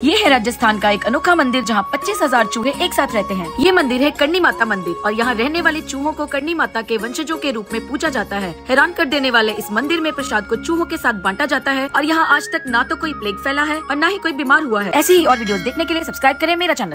ये है राजस्थान का एक अनोखा मंदिर जहाँ पच्चीस हज़ार चूहे एक साथ रहते हैं। ये मंदिर है करणी माता मंदिर और यहाँ रहने वाले चूहों को करणी माता के वंशजों के रूप में पूजा जाता है। हैरान कर देने वाले इस मंदिर में प्रसाद को चूहों के साथ बांटा जाता है और यहाँ आज तक ना तो कोई प्लेग फैला है और न ही कोई बीमार हुआ है। ऐसी ही और वीडियो देखने के लिए सब्सक्राइब करें मेरा चैनल